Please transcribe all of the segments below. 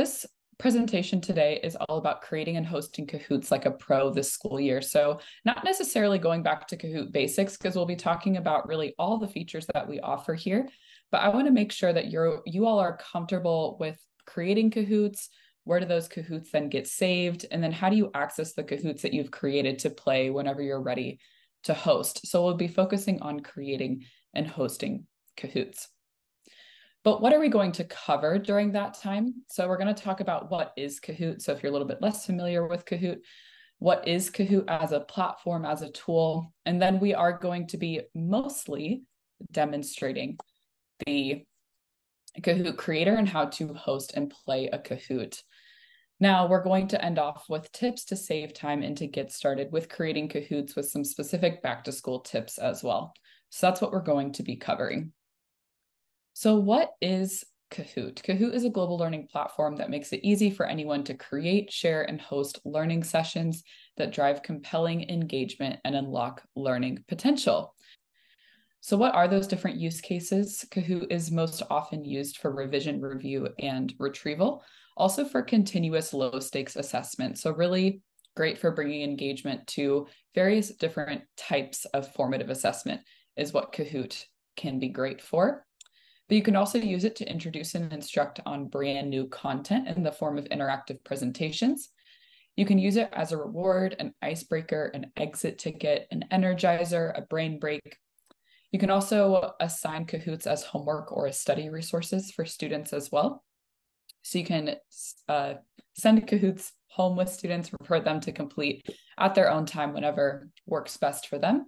this presentation today is all about creating and hosting Kahoots like a pro this school year. So, not necessarily going back to Kahoot basics because we'll be talking about really all the features that we offer here, but I want to make sure that you're you all are comfortable with creating Kahoots. Where do those Kahoots then get saved? And then how do you access the Kahoots that you've created to play whenever you're ready to host? So, we'll be focusing on creating and hosting Kahoots. But what are we going to cover during that time? So we're going to talk about what is Kahoot. So if you're a little bit less familiar with Kahoot, what is Kahoot as a platform, as a tool? And then we are going to be mostly demonstrating the Kahoot creator and how to host and play a Kahoot. Now, we're going to end off with tips to save time and to get started with creating Kahoots with some specific back to school tips as well. So that's what we're going to be covering. So, what is Kahoot? Kahoot is a global learning platform that makes it easy for anyone to create, share, and host learning sessions that drive compelling engagement and unlock learning potential. So, what are those different use cases? Kahoot is most often used for revision, review, and retrieval, also for continuous low stakes assessment. So, really great for bringing engagement to various different types of formative assessment, is what Kahoot can be great for. But you can also use it to introduce and instruct on brand new content in the form of interactive presentations. You can use it as a reward, an icebreaker, an exit ticket, an energizer, a brain break. You can also assign Kahoots as homework or as study resources for students as well. So you can uh, send Kahoots home with students, for them to complete at their own time whenever works best for them.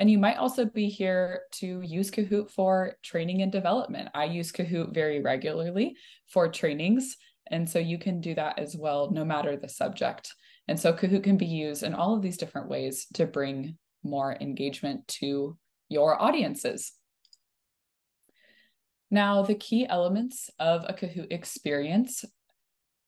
And you might also be here to use Kahoot for training and development. I use Kahoot very regularly for trainings. And so you can do that as well, no matter the subject. And so Kahoot can be used in all of these different ways to bring more engagement to your audiences. Now, the key elements of a Kahoot experience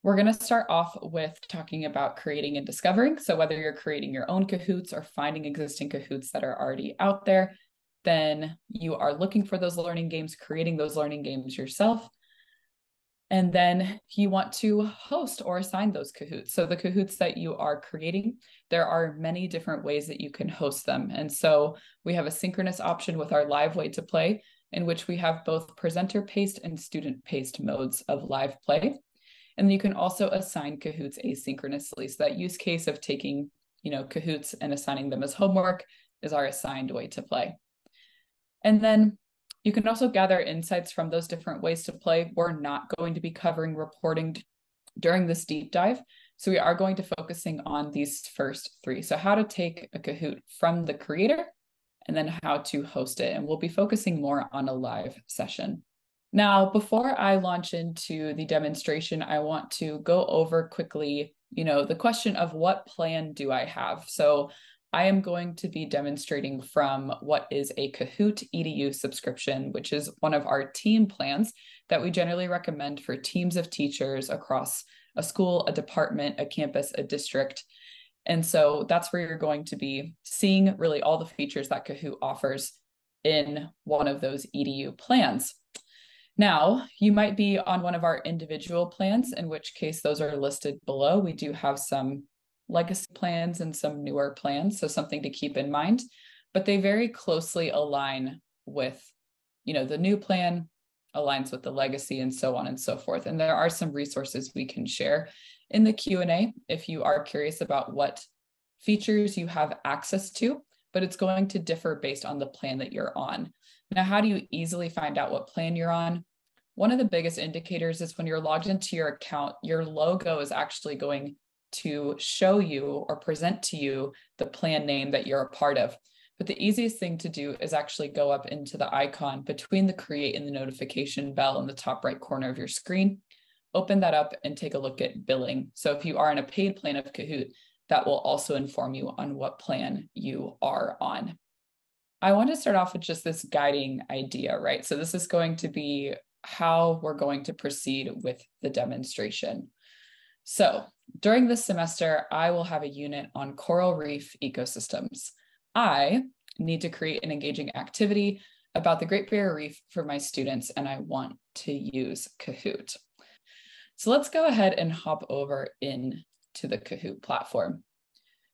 we're going to start off with talking about creating and discovering. So, whether you're creating your own Kahoots or finding existing Kahoots that are already out there, then you are looking for those learning games, creating those learning games yourself. And then you want to host or assign those Kahoots. So, the Kahoots that you are creating, there are many different ways that you can host them. And so, we have a synchronous option with our live way to play, in which we have both presenter paced and student paced modes of live play. And you can also assign Kahoots asynchronously. So that use case of taking, you know, Kahoots and assigning them as homework is our assigned way to play. And then you can also gather insights from those different ways to play. We're not going to be covering reporting during this deep dive. So we are going to focusing on these first three. So how to take a Kahoot from the creator and then how to host it. And we'll be focusing more on a live session. Now, before I launch into the demonstration, I want to go over quickly, you know, the question of what plan do I have? So I am going to be demonstrating from what is a Kahoot EDU subscription, which is one of our team plans that we generally recommend for teams of teachers across a school, a department, a campus, a district. And so that's where you're going to be seeing really all the features that Kahoot offers in one of those EDU plans. Now, you might be on one of our individual plans, in which case those are listed below. We do have some legacy plans and some newer plans, so something to keep in mind, but they very closely align with, you know, the new plan aligns with the legacy and so on and so forth. And there are some resources we can share in the Q&A if you are curious about what features you have access to, but it's going to differ based on the plan that you're on. Now, how do you easily find out what plan you're on? One of the biggest indicators is when you're logged into your account, your logo is actually going to show you or present to you the plan name that you're a part of. But the easiest thing to do is actually go up into the icon between the create and the notification bell in the top right corner of your screen. Open that up and take a look at billing. So if you are in a paid plan of Kahoot, that will also inform you on what plan you are on. I want to start off with just this guiding idea, right? So this is going to be how we're going to proceed with the demonstration. So during this semester, I will have a unit on coral reef ecosystems. I need to create an engaging activity about the Great Barrier Reef for my students, and I want to use Kahoot. So let's go ahead and hop over in to the Kahoot platform.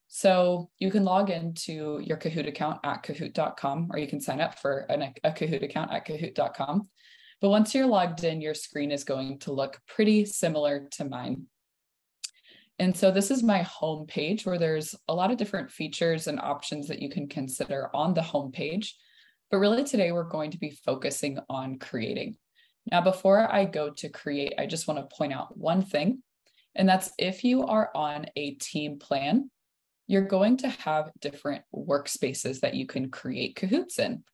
So you can log into your Kahoot account at kahoot.com, or you can sign up for an, a Kahoot account at kahoot.com. But once you're logged in, your screen is going to look pretty similar to mine. And so this is my home page where there's a lot of different features and options that you can consider on the home page. But really today we're going to be focusing on creating. Now, before I go to create, I just want to point out one thing, and that's if you are on a team plan, you're going to have different workspaces that you can create Kahoots in.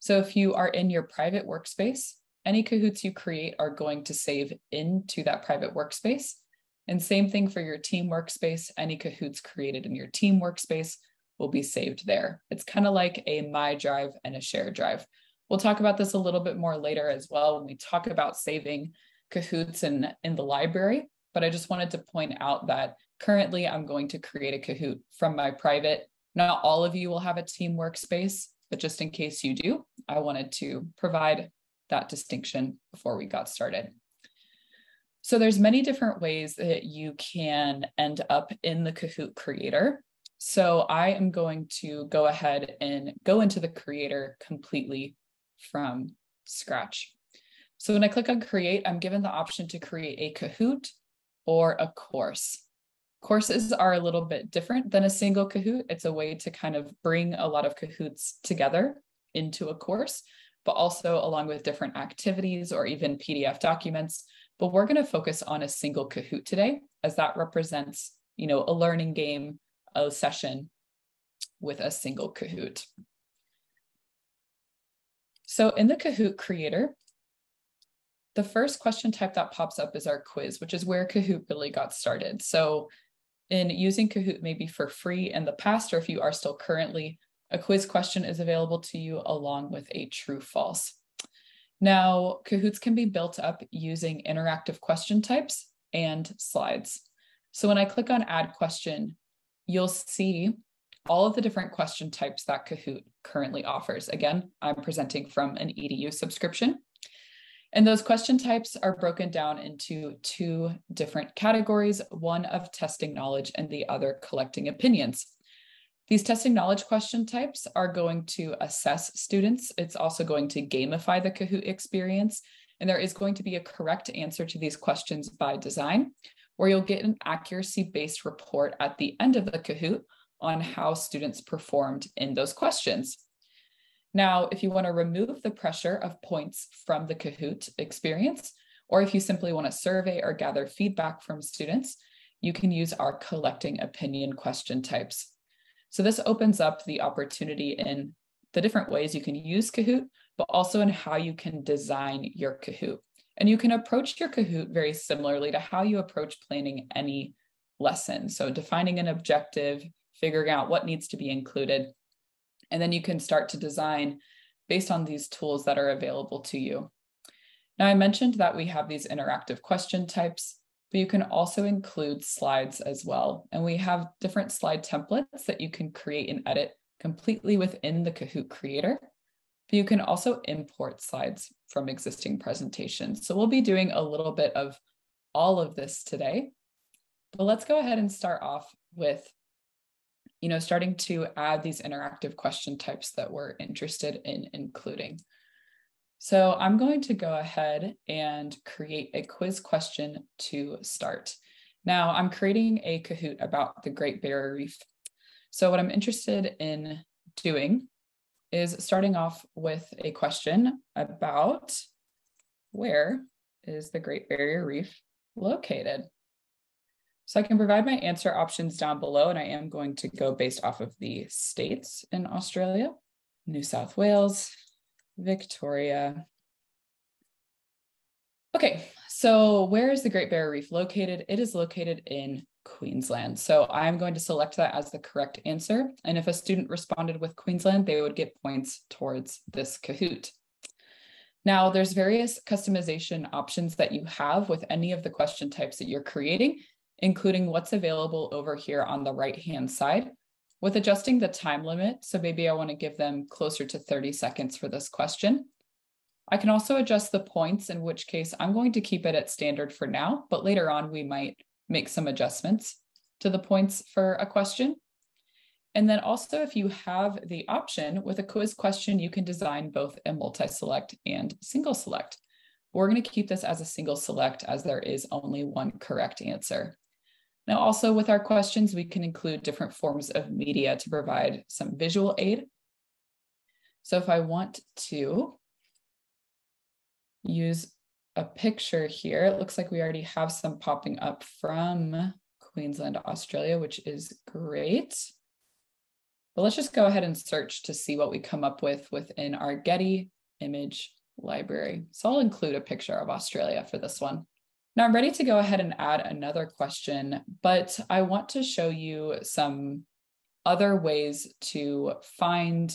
So if you are in your private workspace, any Kahoots you create are going to save into that private workspace. And same thing for your team workspace, any Kahoots created in your team workspace will be saved there. It's kind of like a My Drive and a Share Drive. We'll talk about this a little bit more later as well when we talk about saving Kahoots in, in the library. But I just wanted to point out that currently I'm going to create a Kahoot from my private. Not all of you will have a team workspace, but just in case you do, I wanted to provide that distinction before we got started. So there's many different ways that you can end up in the Kahoot creator. So I am going to go ahead and go into the creator completely from scratch. So when I click on create, I'm given the option to create a Kahoot or a course. Courses are a little bit different than a single Kahoot. It's a way to kind of bring a lot of Kahoots together into a course, but also along with different activities or even PDF documents. But we're going to focus on a single Kahoot today, as that represents, you know, a learning game, a session with a single Kahoot. So in the Kahoot creator, the first question type that pops up is our quiz, which is where Kahoot really got started. So in using Kahoot maybe for free in the past, or if you are still currently, a quiz question is available to you along with a true false. Now, Kahoots can be built up using interactive question types and slides. So when I click on add question, you'll see all of the different question types that Kahoot currently offers. Again, I'm presenting from an EDU subscription. And those question types are broken down into two different categories, one of testing knowledge and the other collecting opinions. These testing knowledge question types are going to assess students. It's also going to gamify the Kahoot experience. And there is going to be a correct answer to these questions by design, where you'll get an accuracy-based report at the end of the Kahoot on how students performed in those questions. Now, if you want to remove the pressure of points from the Kahoot experience, or if you simply want to survey or gather feedback from students, you can use our collecting opinion question types. So this opens up the opportunity in the different ways you can use Kahoot, but also in how you can design your Kahoot. And you can approach your Kahoot very similarly to how you approach planning any lesson. So defining an objective, figuring out what needs to be included, and then you can start to design based on these tools that are available to you. Now, I mentioned that we have these interactive question types, but you can also include slides as well. And we have different slide templates that you can create and edit completely within the Kahoot creator. But you can also import slides from existing presentations. So we'll be doing a little bit of all of this today. But let's go ahead and start off with you know, starting to add these interactive question types that we're interested in including. So I'm going to go ahead and create a quiz question to start. Now I'm creating a Kahoot about the Great Barrier Reef. So what I'm interested in doing is starting off with a question about where is the Great Barrier Reef located? So I can provide my answer options down below, and I am going to go based off of the states in Australia, New South Wales, Victoria. Okay, so where is the Great Barrier Reef located? It is located in Queensland. So I'm going to select that as the correct answer. And if a student responded with Queensland, they would get points towards this Kahoot. Now, there's various customization options that you have with any of the question types that you're creating including what's available over here on the right-hand side. With adjusting the time limit, so maybe I wanna give them closer to 30 seconds for this question, I can also adjust the points, in which case I'm going to keep it at standard for now, but later on we might make some adjustments to the points for a question. And then also if you have the option with a quiz question, you can design both a multi-select and single select. We're going to keep this as a single select as there is only one correct answer. Now, also with our questions, we can include different forms of media to provide some visual aid. So if I want to use a picture here, it looks like we already have some popping up from Queensland, Australia, which is great. But let's just go ahead and search to see what we come up with within our Getty image library. So I'll include a picture of Australia for this one. Now I'm ready to go ahead and add another question, but I want to show you some other ways to find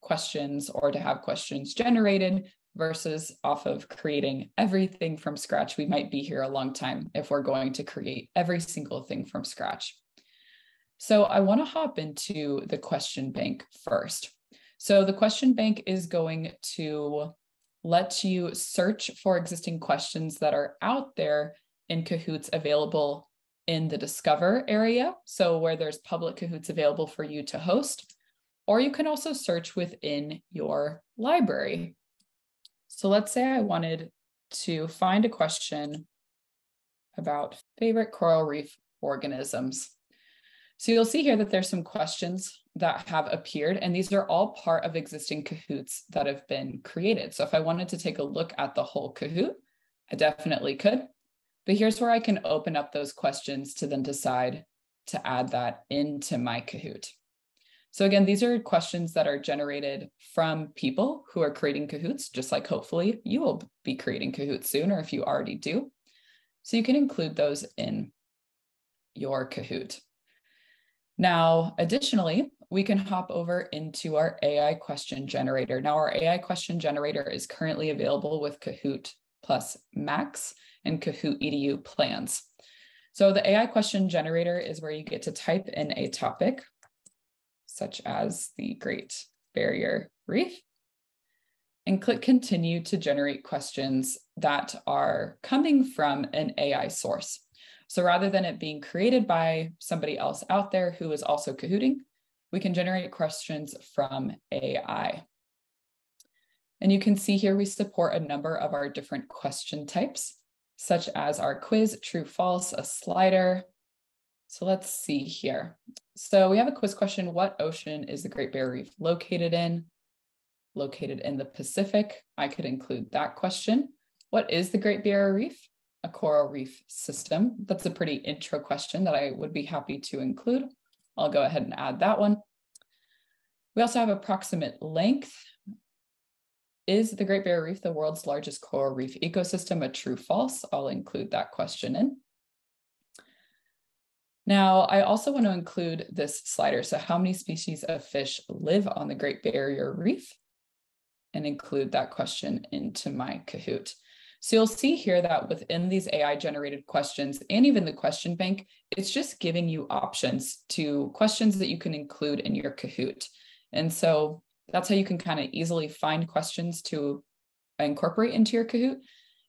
questions or to have questions generated versus off of creating everything from scratch. We might be here a long time if we're going to create every single thing from scratch. So I want to hop into the question bank first. So the question bank is going to let you search for existing questions that are out there in Kahoots available in the Discover area. So where there's public Kahoots available for you to host, or you can also search within your library. So let's say I wanted to find a question about favorite coral reef organisms. So you'll see here that there's some questions that have appeared, and these are all part of existing Kahoots that have been created. So if I wanted to take a look at the whole Kahoot, I definitely could. But here's where I can open up those questions to then decide to add that into my Kahoot. So again, these are questions that are generated from people who are creating Kahoots, just like hopefully you will be creating Kahoots soon, or if you already do. So you can include those in your Kahoot. Now, additionally, we can hop over into our AI question generator. Now, our AI question generator is currently available with Kahoot Plus Max and Kahoot EDU plans. So the AI question generator is where you get to type in a topic, such as the Great Barrier Reef, and click continue to generate questions that are coming from an AI source. So rather than it being created by somebody else out there who is also Kahooting, we can generate questions from AI. And you can see here we support a number of our different question types, such as our quiz, true, false, a slider. So let's see here. So we have a quiz question. What ocean is the Great Barrier Reef located in? Located in the Pacific. I could include that question. What is the Great Barrier Reef? A coral reef system? That's a pretty intro question that I would be happy to include. I'll go ahead and add that one. We also have approximate length. Is the Great Barrier Reef the world's largest coral reef ecosystem a true false? I'll include that question in. Now, I also want to include this slider. So how many species of fish live on the Great Barrier Reef? And include that question into my Kahoot. So you'll see here that within these AI generated questions and even the question bank, it's just giving you options to questions that you can include in your Kahoot. And so that's how you can kind of easily find questions to incorporate into your Kahoot.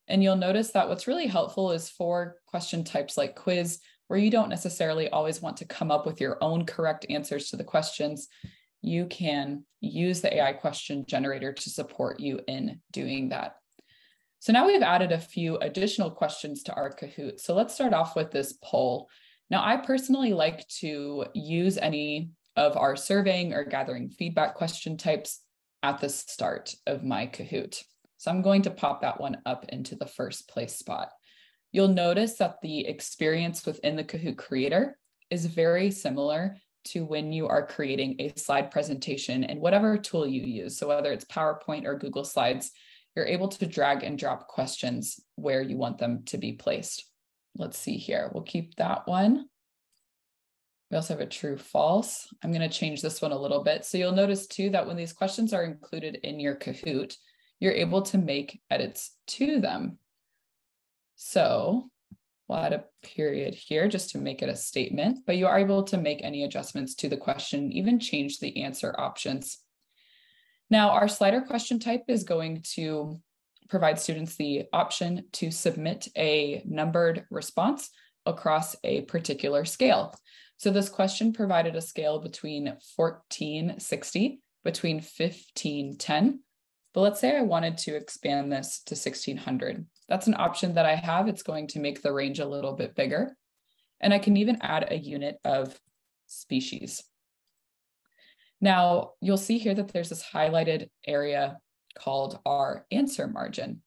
And you'll notice that what's really helpful is for question types like quiz, where you don't necessarily always want to come up with your own correct answers to the questions. You can use the AI question generator to support you in doing that. So now we've added a few additional questions to our Kahoot. So let's start off with this poll. Now, I personally like to use any of our surveying or gathering feedback question types at the start of my Kahoot. So I'm going to pop that one up into the first place spot. You'll notice that the experience within the Kahoot creator is very similar to when you are creating a slide presentation in whatever tool you use. So whether it's PowerPoint or Google Slides, you're able to drag and drop questions where you want them to be placed. Let's see here. We'll keep that one. We also have a true false. I'm going to change this one a little bit. So you'll notice too that when these questions are included in your Kahoot, you're able to make edits to them. So we'll add a period here just to make it a statement, but you are able to make any adjustments to the question, even change the answer options. Now, our slider question type is going to provide students the option to submit a numbered response across a particular scale. So this question provided a scale between 1460, between 1510, but let's say I wanted to expand this to 1600. That's an option that I have. It's going to make the range a little bit bigger. And I can even add a unit of species. Now, you'll see here that there's this highlighted area called our answer margin.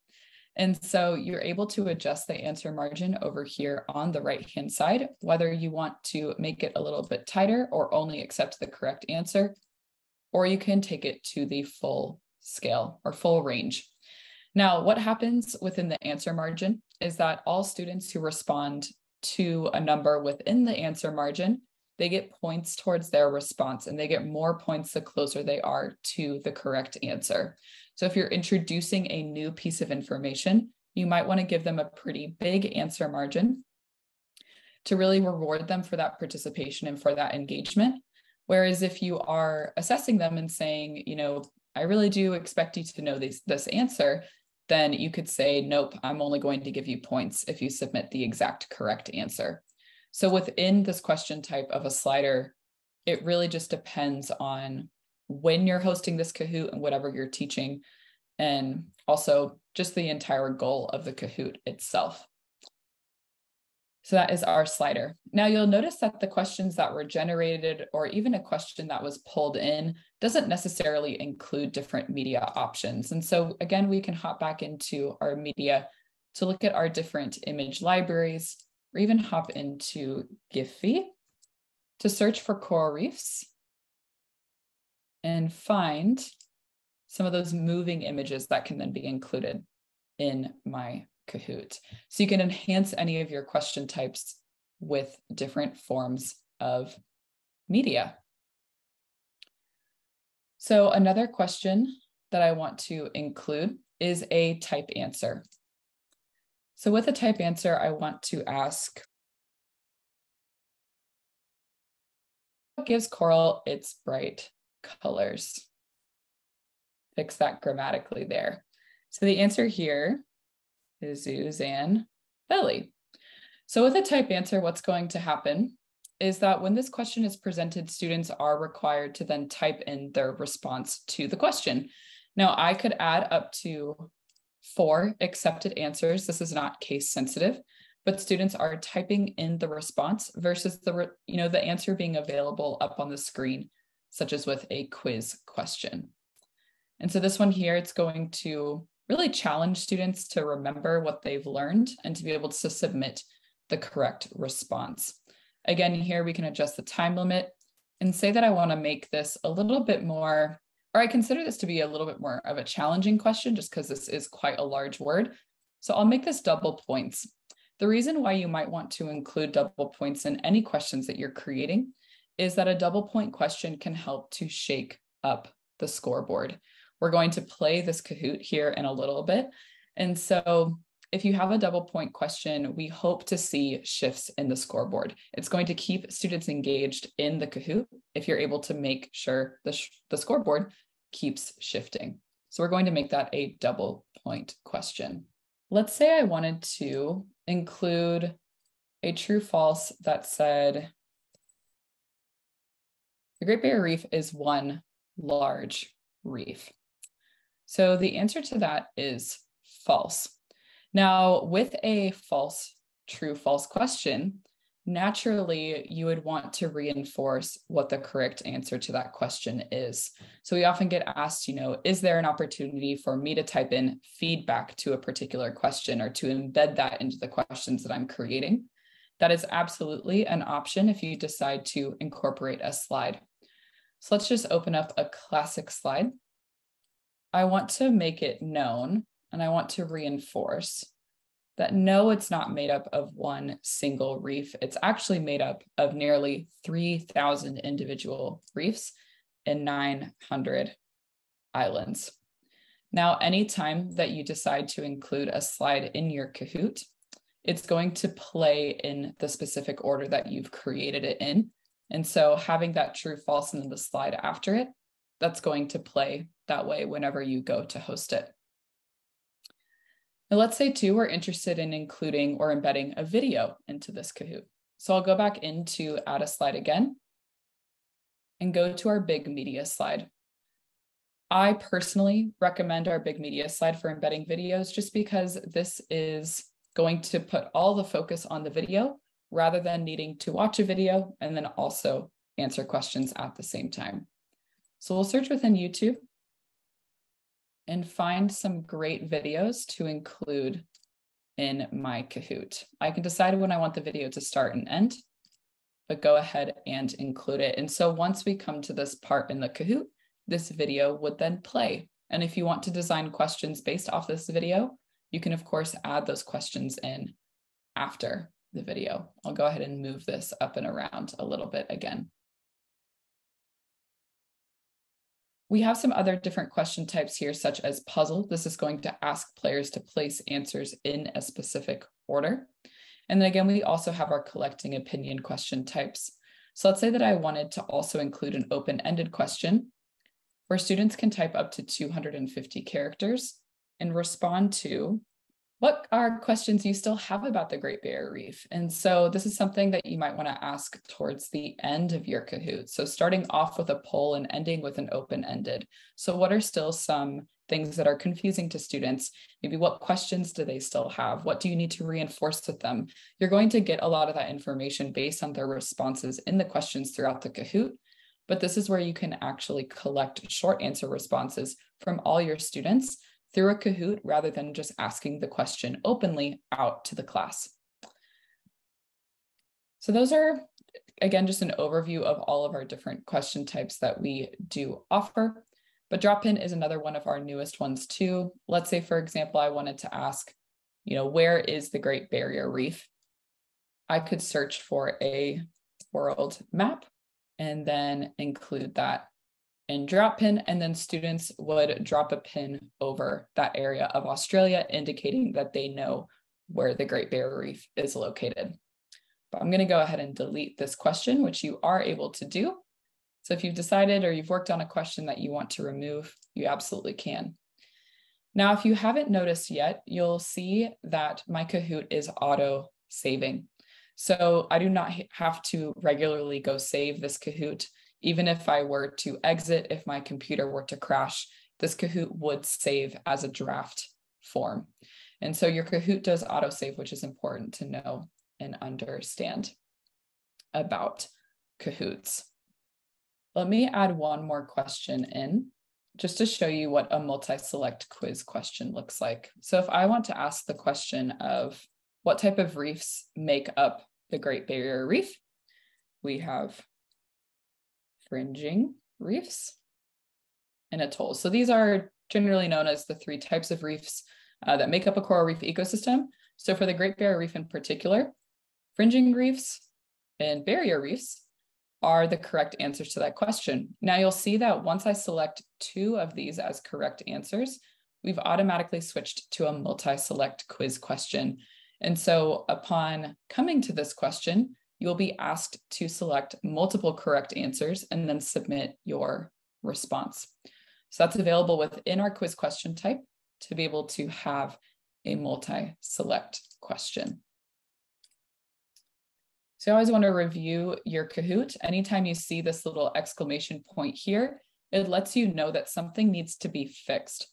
And so you're able to adjust the answer margin over here on the right-hand side, whether you want to make it a little bit tighter or only accept the correct answer, or you can take it to the full scale or full range. Now, what happens within the answer margin is that all students who respond to a number within the answer margin, they get points towards their response and they get more points the closer they are to the correct answer. So if you're introducing a new piece of information, you might want to give them a pretty big answer margin to really reward them for that participation and for that engagement. Whereas if you are assessing them and saying, you know, I really do expect you to know this, this answer, then you could say, nope, I'm only going to give you points if you submit the exact correct answer. So within this question type of a slider, it really just depends on when you're hosting this Kahoot and whatever you're teaching, and also just the entire goal of the Kahoot itself. So that is our slider. Now you'll notice that the questions that were generated or even a question that was pulled in doesn't necessarily include different media options. And so again, we can hop back into our media to look at our different image libraries or even hop into Giphy to search for coral reefs and find some of those moving images that can then be included in my Kahoot. So you can enhance any of your question types with different forms of media. So another question that I want to include is a type answer. So with a type answer, I want to ask, what gives coral its bright colors? Fix that grammatically there. So the answer here is Suzanne Belly. So with a type answer, what's going to happen is that when this question is presented, students are required to then type in their response to the question. Now I could add up to four accepted answers. This is not case sensitive, but students are typing in the response versus the, you know, the answer being available up on the screen, such as with a quiz question. And so this one here, it's going to really challenge students to remember what they've learned and to be able to submit the correct response. Again, here we can adjust the time limit and say that I want to make this a little bit more, or I consider this to be a little bit more of a challenging question just because this is quite a large word. So I'll make this double points. The reason why you might want to include double points in any questions that you're creating is that a double point question can help to shake up the scoreboard. We're going to play this Kahoot here in a little bit. And so if you have a double point question, we hope to see shifts in the scoreboard. It's going to keep students engaged in the Kahoot if you're able to make sure the, the scoreboard keeps shifting. So we're going to make that a double point question. Let's say I wanted to include a true false that said, the Great Barrier Reef is one large reef. So the answer to that is false. Now, with a false, true, false question, naturally you would want to reinforce what the correct answer to that question is. So we often get asked, you know, is there an opportunity for me to type in feedback to a particular question or to embed that into the questions that I'm creating? That is absolutely an option if you decide to incorporate a slide. So let's just open up a classic slide. I want to make it known and I want to reinforce that no, it's not made up of one single reef. It's actually made up of nearly 3,000 individual reefs and 900 islands. Now, anytime that you decide to include a slide in your Kahoot, it's going to play in the specific order that you've created it in. And so having that true false and the slide after it, that's going to play that way whenever you go to host it. Let's say too, we're interested in including or embedding a video into this Kahoot. So I'll go back into add a slide again and go to our big media slide. I personally recommend our big media slide for embedding videos just because this is going to put all the focus on the video rather than needing to watch a video and then also answer questions at the same time. So we'll search within YouTube and find some great videos to include in my Kahoot. I can decide when I want the video to start and end, but go ahead and include it. And so once we come to this part in the Kahoot, this video would then play. And if you want to design questions based off this video, you can of course add those questions in after the video. I'll go ahead and move this up and around a little bit again. We have some other different question types here, such as puzzle. This is going to ask players to place answers in a specific order. And then again, we also have our collecting opinion question types. So let's say that I wanted to also include an open-ended question where students can type up to 250 characters and respond to what are questions you still have about the Great Barrier Reef? And so this is something that you might want to ask towards the end of your Kahoot. So starting off with a poll and ending with an open-ended. So what are still some things that are confusing to students? Maybe what questions do they still have? What do you need to reinforce with them? You're going to get a lot of that information based on their responses in the questions throughout the Kahoot. But this is where you can actually collect short answer responses from all your students through a Kahoot rather than just asking the question openly out to the class. So those are, again, just an overview of all of our different question types that we do offer. But drop pin is another one of our newest ones too. Let's say, for example, I wanted to ask, you know, where is the Great Barrier Reef? I could search for a world map and then include that and drop pin, and then students would drop a pin over that area of Australia, indicating that they know where the Great Barrier Reef is located. But I'm going to go ahead and delete this question, which you are able to do. So if you've decided or you've worked on a question that you want to remove, you absolutely can. Now, if you haven't noticed yet, you'll see that my Kahoot is auto saving. So I do not have to regularly go save this Kahoot even if I were to exit, if my computer were to crash, this Kahoot would save as a draft form. And so your Kahoot does autosave, which is important to know and understand about Kahoots. Let me add one more question in just to show you what a multi-select quiz question looks like. So if I want to ask the question of what type of reefs make up the Great Barrier Reef, we have fringing reefs and atolls. So these are generally known as the three types of reefs uh, that make up a coral reef ecosystem. So for the Great Barrier Reef in particular, fringing reefs and barrier reefs are the correct answers to that question. Now you'll see that once I select two of these as correct answers, we've automatically switched to a multi-select quiz question. And so upon coming to this question, you will be asked to select multiple correct answers and then submit your response. So that's available within our quiz question type to be able to have a multi-select question. So you always want to review your Kahoot. Anytime you see this little exclamation point here, it lets you know that something needs to be fixed.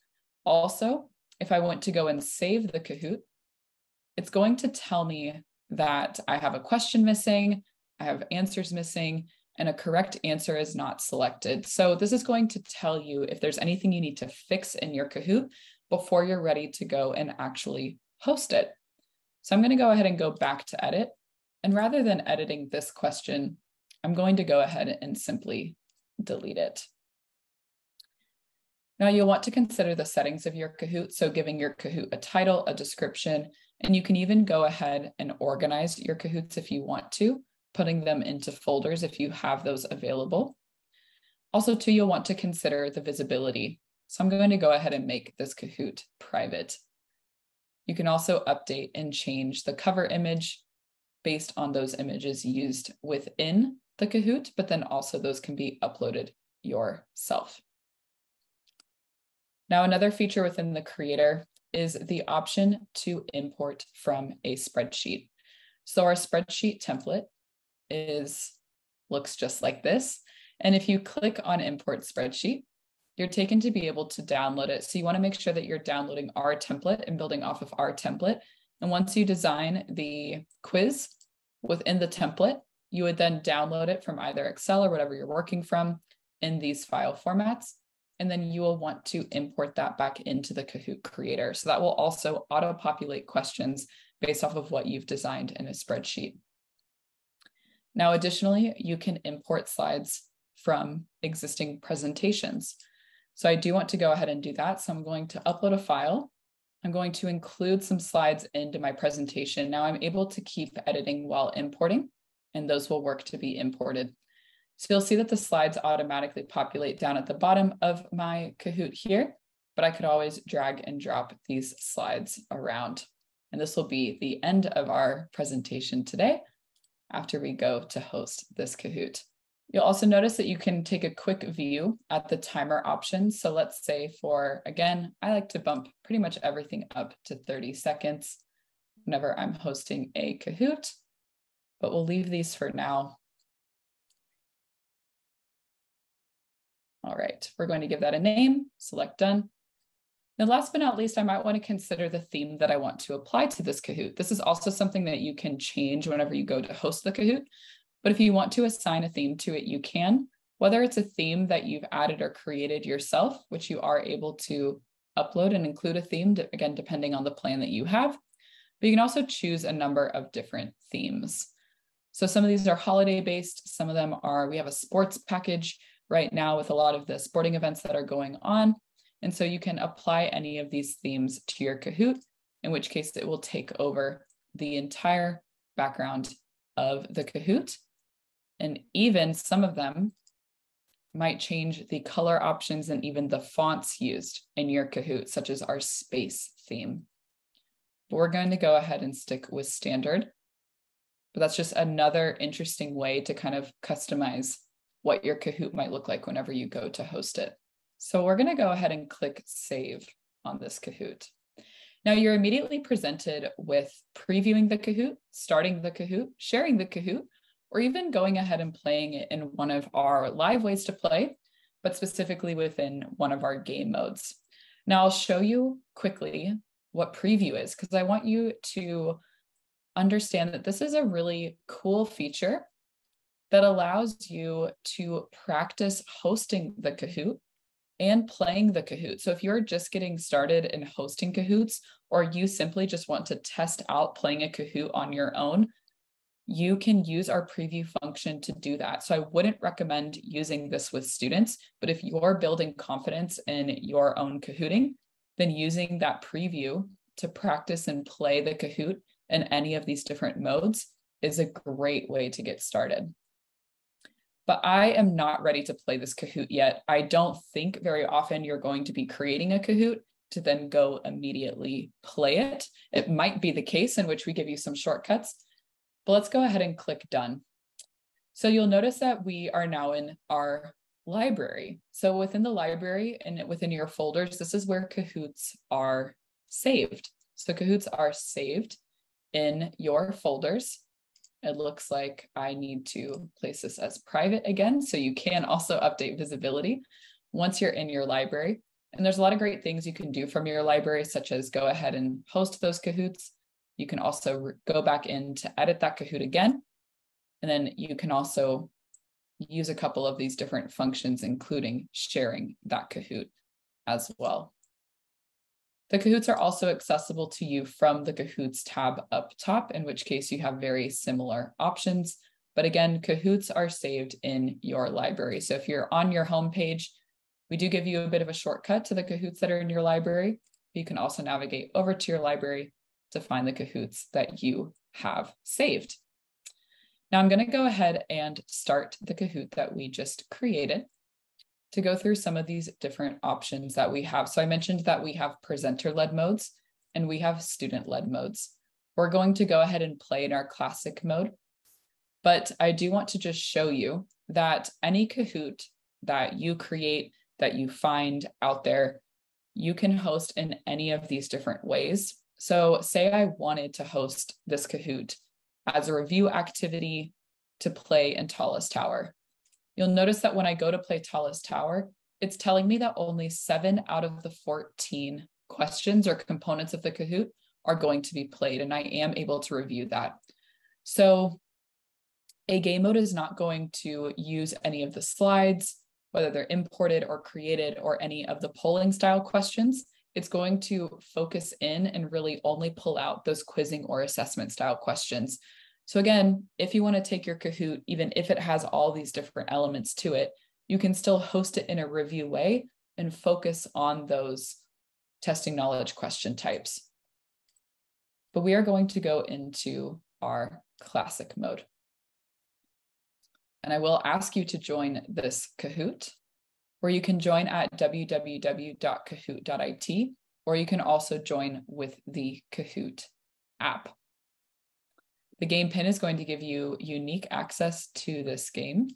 Also, if I want to go and save the Kahoot, it's going to tell me that I have a question missing, I have answers missing, and a correct answer is not selected. So this is going to tell you if there's anything you need to fix in your Kahoot before you're ready to go and actually host it. So I'm going to go ahead and go back to edit. And rather than editing this question, I'm going to go ahead and simply delete it. Now you'll want to consider the settings of your Kahoot. So giving your Kahoot a title, a description, and you can even go ahead and organize your Kahoots if you want to, putting them into folders if you have those available. Also too, you'll want to consider the visibility. So I'm going to go ahead and make this Kahoot private. You can also update and change the cover image based on those images used within the Kahoot, but then also those can be uploaded yourself. Now, another feature within the creator is the option to import from a spreadsheet. So our spreadsheet template is looks just like this. And if you click on import spreadsheet, you're taken to be able to download it. So you want to make sure that you're downloading our template and building off of our template. And once you design the quiz within the template, you would then download it from either Excel or whatever you're working from in these file formats. And then you will want to import that back into the Kahoot creator. So that will also auto populate questions based off of what you've designed in a spreadsheet. Now, additionally, you can import slides from existing presentations. So I do want to go ahead and do that. So I'm going to upload a file. I'm going to include some slides into my presentation. Now I'm able to keep editing while importing, and those will work to be imported. So you'll see that the slides automatically populate down at the bottom of my Kahoot here, but I could always drag and drop these slides around. And this will be the end of our presentation today after we go to host this Kahoot. You'll also notice that you can take a quick view at the timer options. So let's say for, again, I like to bump pretty much everything up to 30 seconds whenever I'm hosting a Kahoot, but we'll leave these for now. All right, we're going to give that a name, select done. And last but not least, I might want to consider the theme that I want to apply to this Kahoot. This is also something that you can change whenever you go to host the Kahoot. But if you want to assign a theme to it, you can, whether it's a theme that you've added or created yourself, which you are able to upload and include a theme, again, depending on the plan that you have. But you can also choose a number of different themes. So some of these are holiday based, some of them are, we have a sports package right now with a lot of the sporting events that are going on. And so you can apply any of these themes to your Kahoot, in which case it will take over the entire background of the Kahoot and even some of them might change the color options and even the fonts used in your Kahoot, such as our space theme. But we're going to go ahead and stick with standard. But that's just another interesting way to kind of customize what your Kahoot might look like whenever you go to host it. So we're going to go ahead and click save on this Kahoot. Now you're immediately presented with previewing the Kahoot, starting the Kahoot, sharing the Kahoot, or even going ahead and playing it in one of our live ways to play, but specifically within one of our game modes. Now I'll show you quickly what preview is because I want you to understand that this is a really cool feature that allows you to practice hosting the Kahoot and playing the Kahoot. So if you're just getting started in hosting Kahoots, or you simply just want to test out playing a Kahoot on your own, you can use our preview function to do that. So I wouldn't recommend using this with students, but if you're building confidence in your own Kahooting, then using that preview to practice and play the Kahoot in any of these different modes is a great way to get started. But I am not ready to play this Kahoot yet. I don't think very often you're going to be creating a Kahoot to then go immediately play it. It might be the case in which we give you some shortcuts, but let's go ahead and click done. So you'll notice that we are now in our library. So within the library and within your folders, this is where Kahoots are saved. So Kahoots are saved in your folders. It looks like I need to place this as private again, so you can also update visibility once you're in your library. And there's a lot of great things you can do from your library, such as go ahead and host those Kahoots, you can also go back in to edit that Kahoot again. And then you can also use a couple of these different functions, including sharing that Kahoot as well. The Kahoots are also accessible to you from the Kahoots tab up top, in which case you have very similar options. But again, Kahoots are saved in your library. So if you're on your homepage, we do give you a bit of a shortcut to the Kahoots that are in your library. You can also navigate over to your library to find the Kahoots that you have saved. Now I'm going to go ahead and start the Kahoot that we just created to go through some of these different options that we have. So I mentioned that we have presenter-led modes and we have student-led modes. We're going to go ahead and play in our classic mode, but I do want to just show you that any Kahoot that you create, that you find out there, you can host in any of these different ways. So, say I wanted to host this Kahoot as a review activity to play in Tallest Tower. You'll notice that when I go to play Tallest Tower, it's telling me that only seven out of the 14 questions or components of the Kahoot are going to be played, and I am able to review that. So a game mode is not going to use any of the slides, whether they're imported or created or any of the polling style questions. It's going to focus in and really only pull out those quizzing or assessment style questions. So again, if you want to take your Kahoot, even if it has all these different elements to it, you can still host it in a review way and focus on those testing knowledge question types. But we are going to go into our classic mode. And I will ask you to join this Kahoot, where you can join at www.kahoot.it, or you can also join with the Kahoot app. The game pin is going to give you unique access to this game.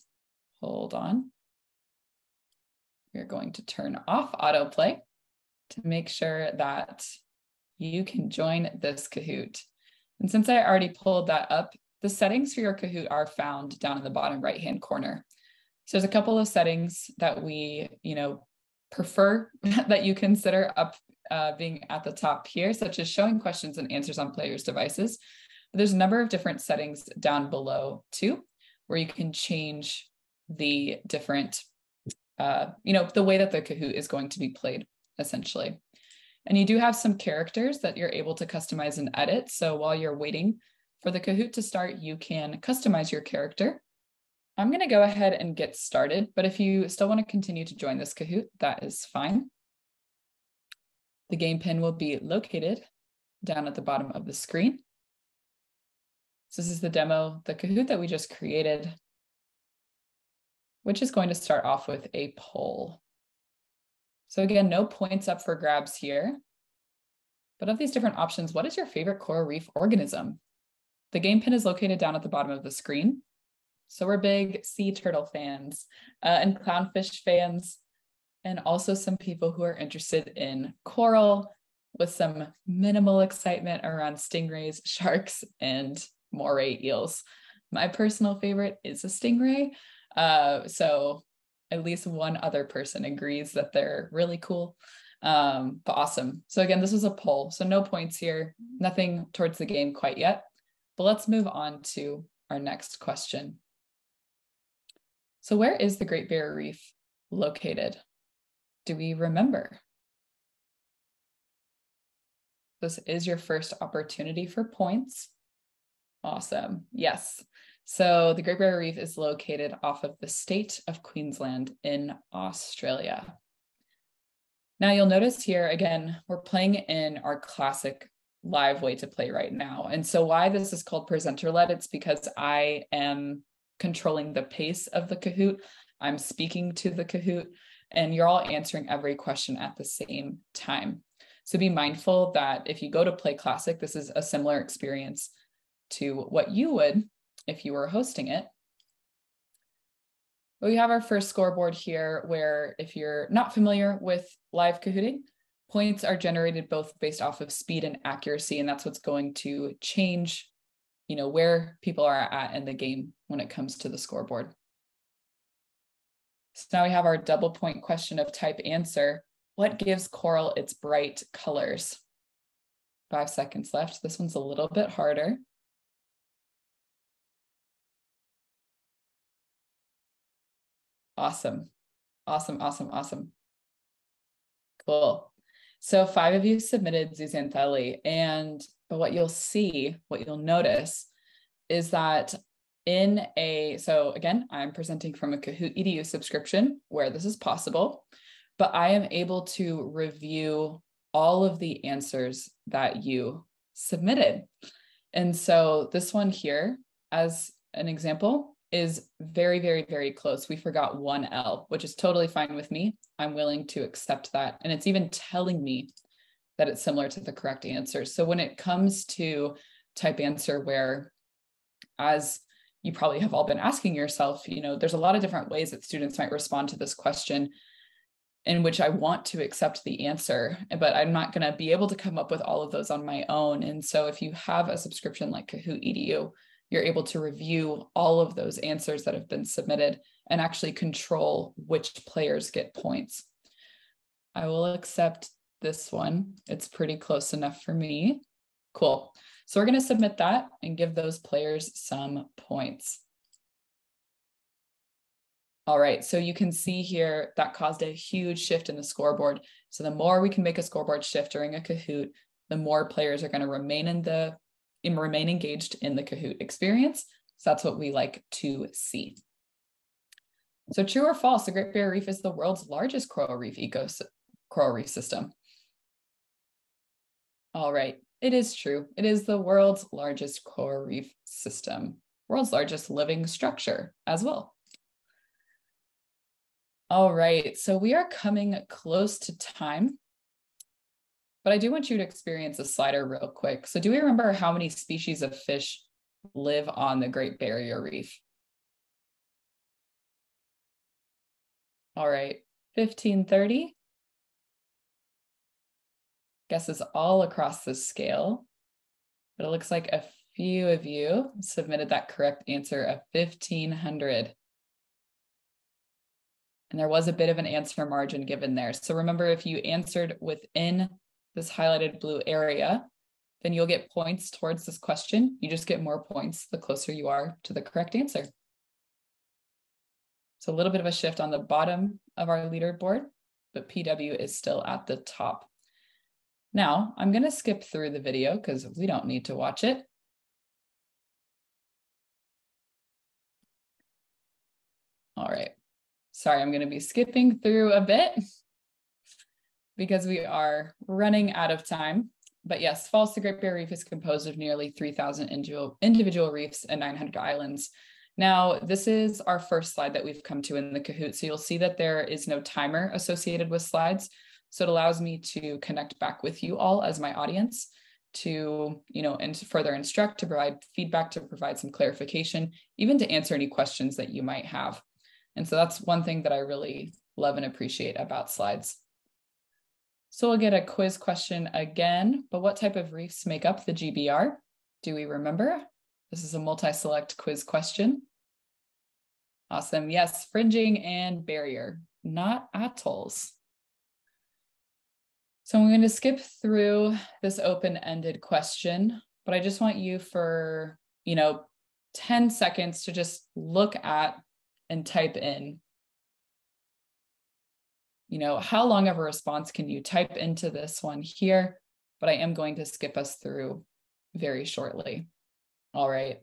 Hold on. We're going to turn off autoplay to make sure that you can join this Kahoot. And since I already pulled that up, the settings for your Kahoot are found down in the bottom right-hand corner. So there's a couple of settings that we, you know, prefer that you consider up uh, being at the top here, such as showing questions and answers on players' devices. But there's a number of different settings down below too, where you can change the different, uh, you know, the way that the Kahoot is going to be played, essentially. And you do have some characters that you're able to customize and edit. So while you're waiting for the Kahoot to start, you can customize your character. I'm going to go ahead and get started, but if you still want to continue to join this Kahoot, that is fine. The game pin will be located down at the bottom of the screen. So this is the demo, the Kahoot that we just created, which is going to start off with a poll. So again, no points up for grabs here. But of these different options, what is your favorite coral reef organism? The game pin is located down at the bottom of the screen. So we're big sea turtle fans uh, and clownfish fans, and also some people who are interested in coral with some minimal excitement around stingrays, sharks, and moray eels. My personal favorite is a stingray. Uh, so at least one other person agrees that they're really cool. Um, but awesome. So again, this was a poll. So no points here, nothing towards the game quite yet. But let's move on to our next question. So, where is the Great Barrier Reef located? Do we remember? This is your first opportunity for points. Awesome. Yes. So, the Great Barrier Reef is located off of the state of Queensland in Australia. Now, you'll notice here again, we're playing in our classic live way to play right now. And so why this is called presenter led, it's because I am controlling the pace of the Kahoot. I'm speaking to the Kahoot and you're all answering every question at the same time. So be mindful that if you go to play classic, this is a similar experience to what you would if you were hosting it. We have our first scoreboard here where if you're not familiar with live Kahooting, points are generated both based off of speed and accuracy and that's what's going to change you know where people are at in the game when it comes to the scoreboard. So now we have our double point question of type answer. What gives coral its bright colors? Five seconds left. This one's a little bit harder awesome. Awesome awesome awesome. Cool. So five of you submitted zooxanthellae, and what you'll see, what you'll notice, is that in a so again, I'm presenting from a Kahoot! EDU subscription where this is possible, but I am able to review all of the answers that you submitted. And so this one here, as an example, is very, very, very close. We forgot one L, which is totally fine with me. I'm willing to accept that. And it's even telling me that it's similar to the correct answer. So when it comes to type answer, where as you probably have all been asking yourself, you know, there's a lot of different ways that students might respond to this question. in which I want to accept the answer, but I'm not going to be able to come up with all of those on my own. And so if you have a subscription like Kahoot EDU, you're able to review all of those answers that have been submitted and actually control which players get points. I will accept this one. It's pretty close enough for me. Cool. So we're going to submit that and give those players some points. All right, so you can see here that caused a huge shift in the scoreboard. So the more we can make a scoreboard shift during a Kahoot, the more players are going to remain in the in, remain engaged in the Kahoot experience. So that's what we like to see. So true or false, the Great Barrier Reef is the world's largest coral reef ecosystem, coral reef system. All right, it is true. It is the world's largest coral reef system, world's largest living structure as well. All right, so we are coming close to time, but I do want you to experience a slider real quick. So do we remember how many species of fish live on the Great Barrier Reef? All right, 1530. Guesses all across the scale, but it looks like a few of you submitted that correct answer of 1500. And there was a bit of an answer margin given there. So remember, if you answered within this highlighted blue area, then you'll get points towards this question. You just get more points the closer you are to the correct answer. So a little bit of a shift on the bottom of our leaderboard, but PW is still at the top. Now I'm going to skip through the video because we don't need to watch it. All right. Sorry, I'm going to be skipping through a bit because we are running out of time. But yes, Falls to Great Barrier Reef is composed of nearly 3,000 individual, individual reefs and 900 islands. Now, this is our first slide that we've come to in the Kahoot. So you'll see that there is no timer associated with slides. So it allows me to connect back with you all as my audience to, you know, and to further instruct, to provide feedback, to provide some clarification, even to answer any questions that you might have. And so that's one thing that I really love and appreciate about slides. So we'll get a quiz question again, but what type of reefs make up the GBR? Do we remember? This is a multi-select quiz question. Awesome. Yes, fringing and barrier, not atolls. So I'm going to skip through this open-ended question, but I just want you for, you know, 10 seconds to just look at and type in you know, how long of a response can you type into this one here? But I am going to skip us through very shortly. All right.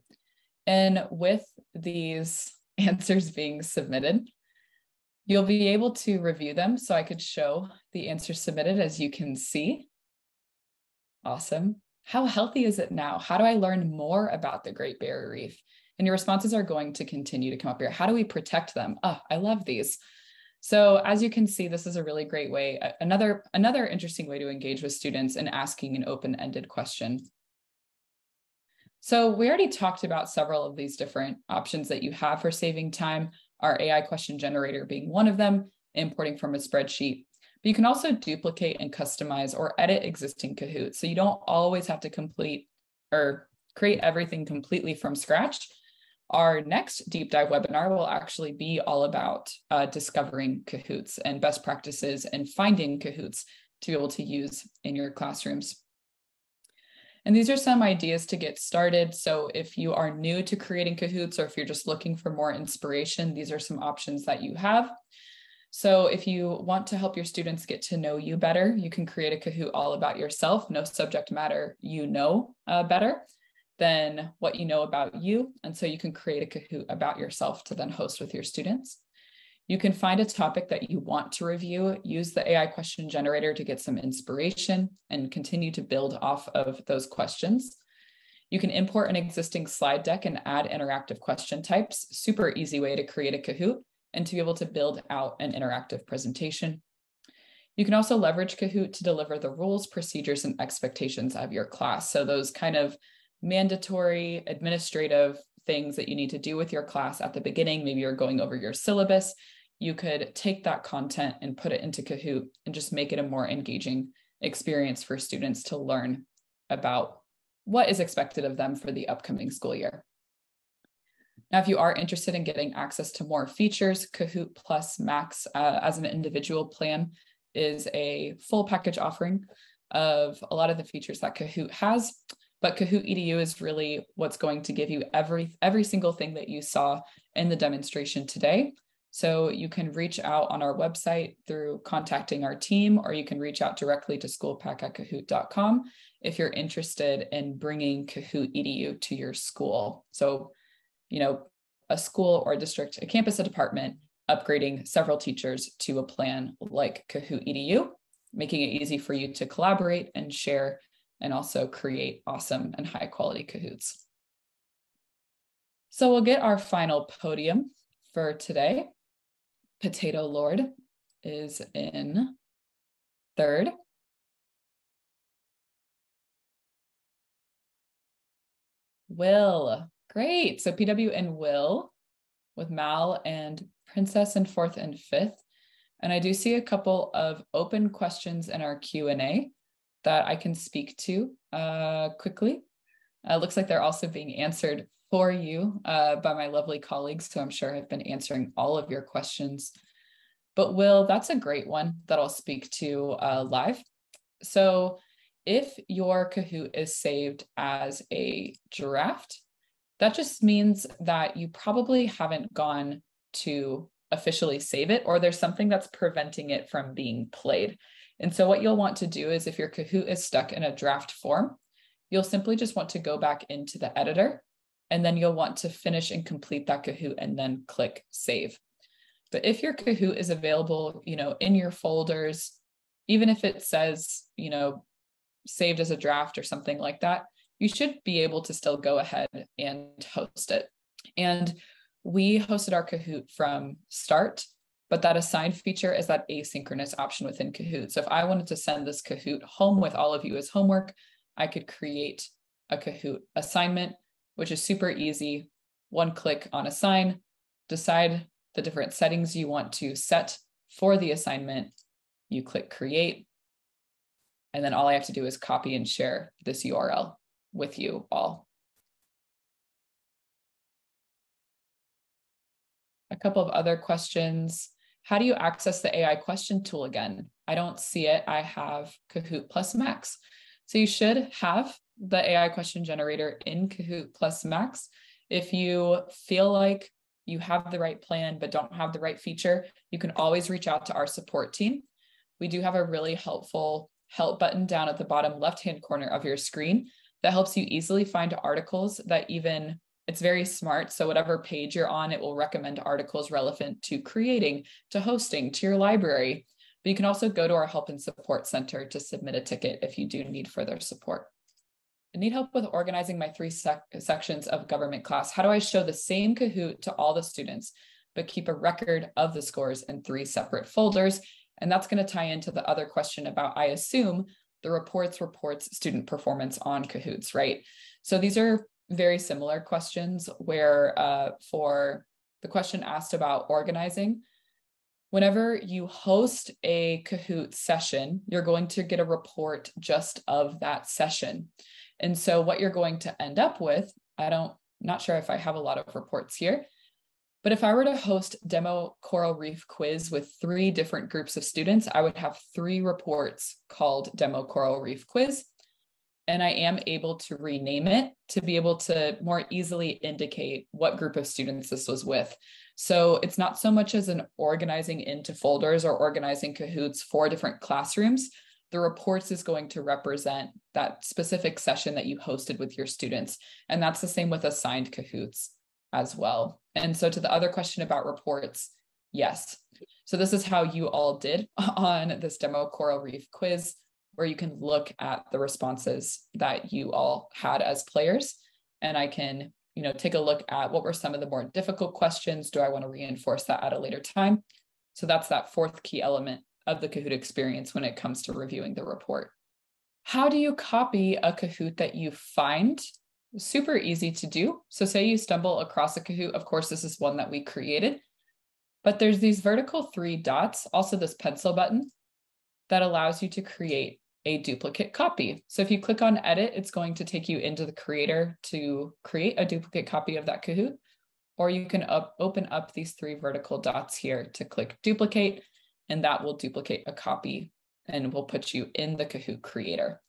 And with these answers being submitted, you'll be able to review them. So I could show the answer submitted as you can see. Awesome. How healthy is it now? How do I learn more about the Great Barrier Reef? And your responses are going to continue to come up here. How do we protect them? Oh, I love these. So as you can see, this is a really great way. Another, another interesting way to engage with students in asking an open-ended question. So we already talked about several of these different options that you have for saving time, our AI question generator being one of them, importing from a spreadsheet. But you can also duplicate and customize or edit existing Kahoot. So you don't always have to complete or create everything completely from scratch. Our next deep dive webinar will actually be all about uh, discovering Kahoots and best practices and finding Kahoots to be able to use in your classrooms. And these are some ideas to get started. So if you are new to creating Kahoots or if you're just looking for more inspiration, these are some options that you have. So if you want to help your students get to know you better, you can create a Kahoot all about yourself, no subject matter you know uh, better than what you know about you. And so you can create a Kahoot about yourself to then host with your students. You can find a topic that you want to review, use the AI question generator to get some inspiration and continue to build off of those questions. You can import an existing slide deck and add interactive question types. Super easy way to create a Kahoot and to be able to build out an interactive presentation. You can also leverage Kahoot to deliver the rules, procedures, and expectations of your class. So those kind of mandatory administrative things that you need to do with your class at the beginning. Maybe you're going over your syllabus. you could take that content and put it into Kahoot and just make it a more engaging experience for students to learn about what is expected of them for the upcoming school year. Now, if you are interested in getting access to more features, Kahoot Plus Max uh, as an individual plan is a full package offering of a lot of the features that Kahoot has. But Kahoot EDU is really what's going to give you every every single thing that you saw in the demonstration today. So you can reach out on our website through contacting our team, or you can reach out directly to schoolpack at kahoot.com if you're interested in bringing Kahoot EDU to your school. So, you know, a school or a district, a campus, a department, upgrading several teachers to a plan like Kahoot EDU, making it easy for you to collaborate and share and also create awesome and high quality Kahoots. So we'll get our final podium for today. Potato Lord is in third. Will, great. So PW and Will with Mal and Princess in fourth and fifth. And I do see a couple of open questions in our Q&A that I can speak to uh, quickly. Uh, looks like they're also being answered for you uh, by my lovely colleagues. So I'm sure I've been answering all of your questions. But Will, that's a great one that I'll speak to uh, live. So if your Kahoot is saved as a draft, that just means that you probably haven't gone to officially save it, or there's something that's preventing it from being played. And so, what you'll want to do is if your Kahoot is stuck in a draft form, you'll simply just want to go back into the editor and then you'll want to finish and complete that Kahoot and then click save. But if your Kahoot is available, you know, in your folders, even if it says, you know, saved as a draft or something like that, you should be able to still go ahead and host it. And we hosted our Kahoot from start, but that assigned feature is that asynchronous option within Kahoot. So if I wanted to send this Kahoot home with all of you as homework, I could create a Kahoot assignment which is super easy. One click on assign, decide the different settings you want to set for the assignment. You click create. And then all I have to do is copy and share this URL with you all. A couple of other questions. How do you access the AI question tool again? I don't see it. I have Kahoot plus Max. So you should have the AI question generator in Kahoot plus Max. If you feel like you have the right plan but don't have the right feature, you can always reach out to our support team. We do have a really helpful help button down at the bottom left hand corner of your screen that helps you easily find articles that even it's very smart. So, whatever page you're on, it will recommend articles relevant to creating, to hosting, to your library. But you can also go to our help and support center to submit a ticket if you do need further support. I need help with organizing my three sec sections of government class. How do I show the same Kahoot to all the students, but keep a record of the scores in three separate folders? And that's going to tie into the other question about, I assume, the reports reports student performance on Kahoots, right? So these are very similar questions where uh, for the question asked about organizing, whenever you host a Kahoot session, you're going to get a report just of that session. And so what you're going to end up with, I don't not sure if I have a lot of reports here, but if I were to host demo coral reef quiz with three different groups of students, I would have three reports called demo coral reef quiz. And I am able to rename it to be able to more easily indicate what group of students this was with. So it's not so much as an organizing into folders or organizing Kahoots for different classrooms, the reports is going to represent that specific session that you hosted with your students. And that's the same with assigned Kahoots as well. And so to the other question about reports, yes. So this is how you all did on this demo Coral Reef quiz, where you can look at the responses that you all had as players. And I can, you know, take a look at what were some of the more difficult questions. Do I want to reinforce that at a later time? So that's that fourth key element of the Kahoot experience when it comes to reviewing the report. How do you copy a Kahoot that you find? Super easy to do. So, say you stumble across a Kahoot, of course, this is one that we created. But there's these vertical three dots, also this pencil button that allows you to create a duplicate copy. So if you click on edit, it's going to take you into the creator to create a duplicate copy of that Kahoot. Or you can up, open up these three vertical dots here to click duplicate, and that will duplicate a copy and will put you in the Kahoot creator.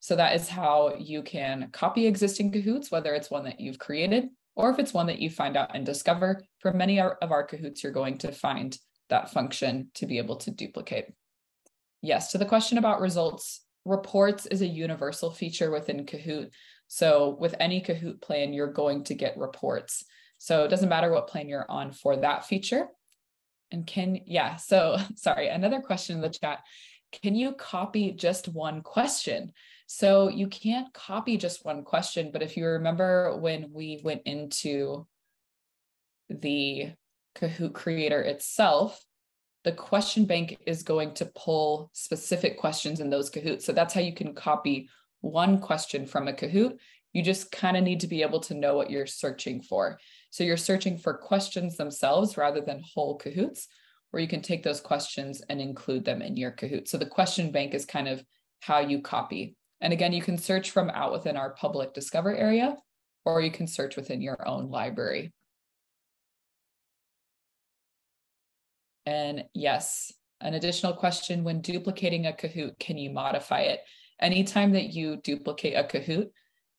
So that is how you can copy existing Kahoots, whether it's one that you've created or if it's one that you find out and discover. For many of our Kahoots, you're going to find that function to be able to duplicate. Yes, to the question about results, reports is a universal feature within Kahoot. So with any Kahoot plan, you're going to get reports. So it doesn't matter what plan you're on for that feature. And can, yeah, so sorry, another question in the chat. Can you copy just one question? So you can't copy just one question, but if you remember when we went into the Kahoot creator itself, the question bank is going to pull specific questions in those Kahoots. So that's how you can copy one question from a Kahoot. You just kind of need to be able to know what you're searching for. So you're searching for questions themselves rather than whole Kahoots, where you can take those questions and include them in your Kahoot. So the question bank is kind of how you copy. And again, you can search from out within our public discover area, or you can search within your own library. And yes, an additional question when duplicating a Kahoot, can you modify it? Anytime that you duplicate a Kahoot,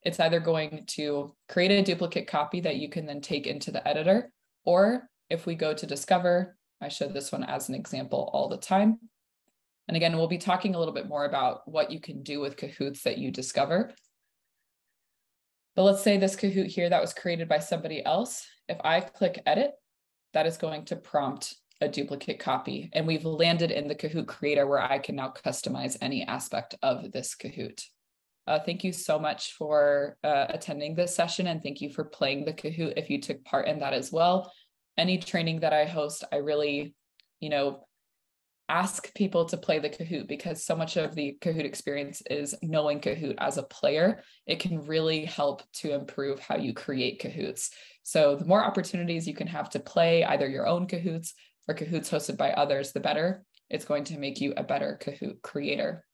it's either going to create a duplicate copy that you can then take into the editor, or if we go to discover, I show this one as an example all the time. And again, we'll be talking a little bit more about what you can do with Kahoots that you discover. But let's say this Kahoot here that was created by somebody else. If I click edit, that is going to prompt a duplicate copy. And we've landed in the Kahoot creator where I can now customize any aspect of this Kahoot. Uh, thank you so much for uh, attending this session and thank you for playing the Kahoot if you took part in that as well. Any training that I host, I really, you know, ask people to play the Kahoot because so much of the Kahoot experience is knowing Kahoot as a player. It can really help to improve how you create Kahoots. So the more opportunities you can have to play either your own Kahoots or Kahoots hosted by others, the better. It's going to make you a better Kahoot creator.